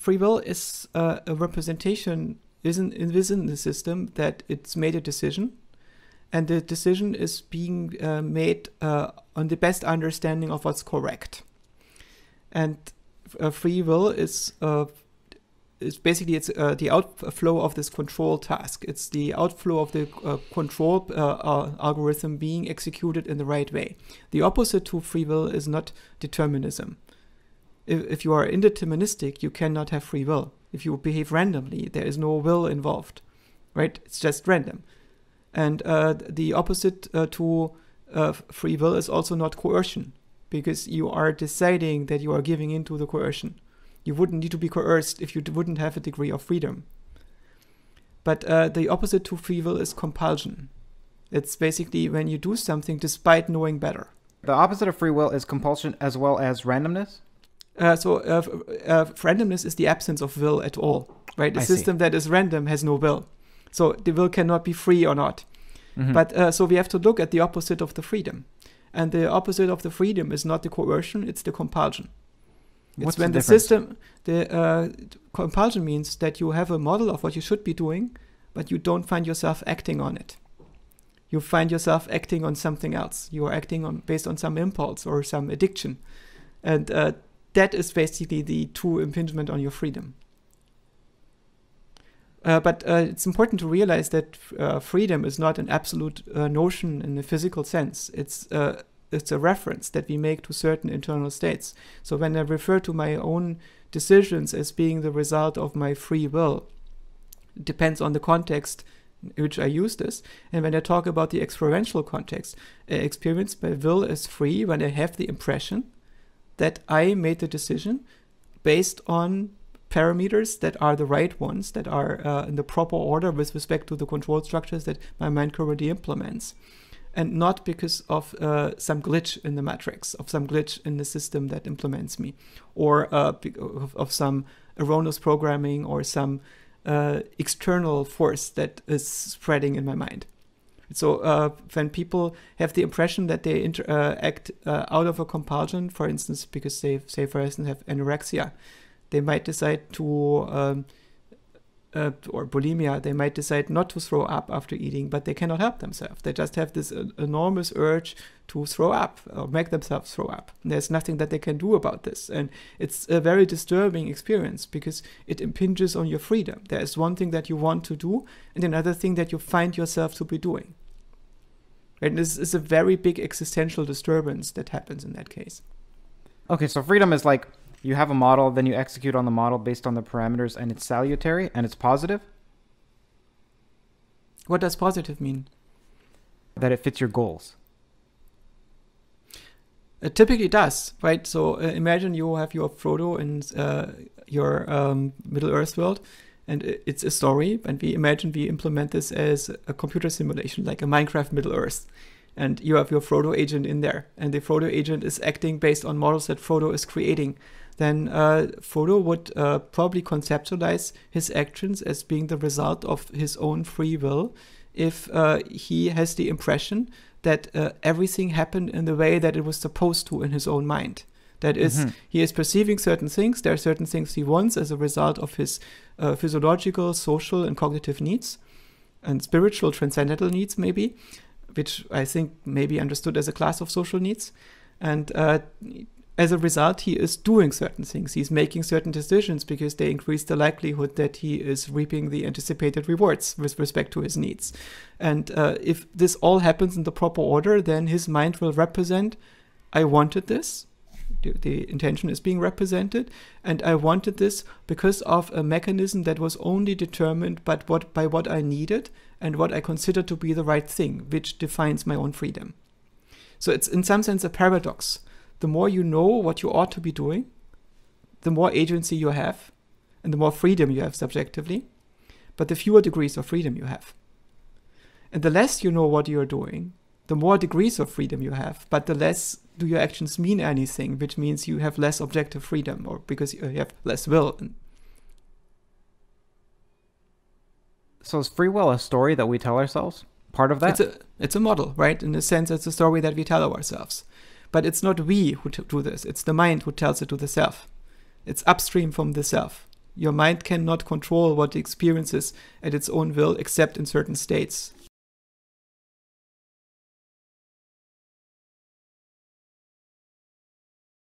free will is uh, a representation isn't within the system that it's made a decision and the decision is being uh, made uh, on the best understanding of what's correct. And uh, free will is uh, is basically it's uh, the outflow of this control task. It's the outflow of the control algorithm being executed in the right way. The opposite to free will is not determinism if, you are indeterministic you cannot have free will if you behave randomly, there is no will involved, right? It's just random. And uh, the opposite uh, to uh, free will is also not coercion, because you are deciding that you are giving into the coercion. You wouldn't need to be coerced if you wouldn't have a degree of freedom. But uh, the opposite to free will is compulsion. It's basically when you do something despite knowing better. The opposite of free will is compulsion as well as randomness? Uh, so uh, uh, randomness is the absence of will at all, right? A I system see. that is random has no will. So the will cannot be free or not. Mm-hmm. But uh, so we have to look at the opposite of the freedom. And the opposite of the freedom is not the coercion, it's the compulsion. It's What's when the, the system, the uh, compulsion means that you have a model of what you should be doing, but you don't find yourself acting on it. You find yourself acting on something else. You are acting on based on some impulse or some addiction, and uh, that is basically the true impingement on your freedom. Uh, but uh, it's important to realize that uh, freedom is not an absolute uh, notion in the physical sense. It's uh, it's a reference that we make to certain internal states. So when I refer to my own decisions as being the result of my free will, it depends on the context in which I use this. And when I talk about the experiential context, I experience my will as free when I have the impression that I made the decision based on parameters that are the right ones, that are uh, in the proper order with respect to the control structures that my mind currently implements. And not because of uh, some glitch in the matrix, of some glitch in the system that implements me, or uh, of, of, some erroneous programming or some uh, external force that is spreading in my mind. So uh, when people have the impression that they inter- uh, act uh, out of a compulsion, for instance, because they say, for instance, have anorexia, they might decide to, um, uh, or bulimia, they might decide not to throw up after eating, but they cannot help themselves. They just have this uh, enormous urge to throw up or make themselves throw up. And there's nothing that they can do about this. And it's a very disturbing experience because it impinges on your freedom. There is one thing that you want to do and another thing that you find yourself to be doing. And this is a very big existential disturbance that happens in that case. Okay, so freedom is like you have a model, then you execute on the model based on the parameters, and it's salutary and it's positive. What does positive mean? That it fits your goals. It typically does, right? So uh, imagine you have your Frodo in uh, your um, Middle Earth world, and it's a story. And we imagine we implement this as a computer simulation, like a Minecraft Middle Earth. And you have your Frodo agent in there, and the Frodo agent is acting based on models that Frodo is creating. Then uh, Frodo would uh, probably conceptualize his actions as being the result of his own free will if uh, he has the impression that uh, everything happened in the way that it was supposed to in his own mind. That is, mm-hmm. he is perceiving certain things. There are certain things he wants as a result of his uh, physiological, social, and cognitive needs, and spiritual, transcendental needs, maybe, which I think may be understood as a class of social needs. And uh, as a result, he is doing certain things. He's making certain decisions because they increase the likelihood that he is reaping the anticipated rewards with respect to his needs. And uh, if this all happens in the proper order, then his mind will represent I wanted this, the, intention is being represented. And I wanted this because of a mechanism that was only determined by what, by what I needed and what I considered to be the right thing, which defines my own freedom. So it's in some sense a paradox. The more you know what you ought to be doing, the more agency you have, and the more freedom you have subjectively, but the fewer degrees of freedom you have. And the less you know what you're doing, the more degrees of freedom you have, but the less do your actions mean anything, which means you have less objective freedom or because you have less will. So is free will a story that we tell ourselves? Part of that? It's a, it's a model, right? In a sense, it's a story that we tell ourselves. But it's not we who do this, it's the mind who tells it to the self. It's upstream from the self. your mind cannot control what it experiences at its own will except in certain states.